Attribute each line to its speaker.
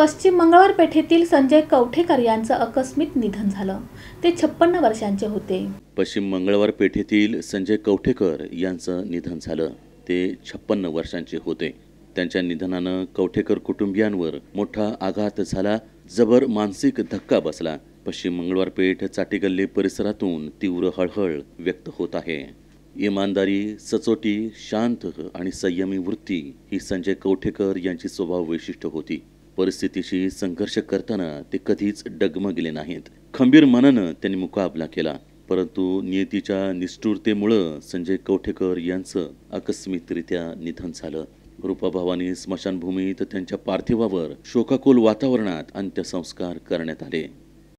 Speaker 1: पश्चिम मंगळवार पेठेतील संजय कवठेकर यांचं आकस्मिक निधन झालं. ते छप्पन्न वर्षांचे होते.
Speaker 2: पश्चिम मंगळवार पेठेतील संजय कवठेकर यांचं निधन झालं. ते छप्पन्न वर्षांचे होते. त्यांच्या निधनानं कवठेकर कुटुंबियांवर मोठा आघात झाला जबर मानसिक धक्का बसला. पश्चिम मंगळवार पेठ चाटीगल्ली परिसरातून तीव्र हळहळ व्यक्त होत आहे. इमानदारी सचोटी शांत आणि संयमी वृत्ती ही संजय कवठेकर यांची स्वभाव वैशिष्ट्य होती. परिस्थितीशी संघर्ष करताना ते कधीच डगमगले नाहीत. खंबीर मनानं त्यांनी मुकाबला केला परंतु नियतीच्या निष्ठुरतेमुळं संजय कवठेकर यांचं आकस्मिकरित्या निधन झालं. रूपाभावानी स्मशानभूमीत त्यांच्या पार्थिवावर शोकाकुल वातावरणात अंत्यसंस्कार करण्यात आले.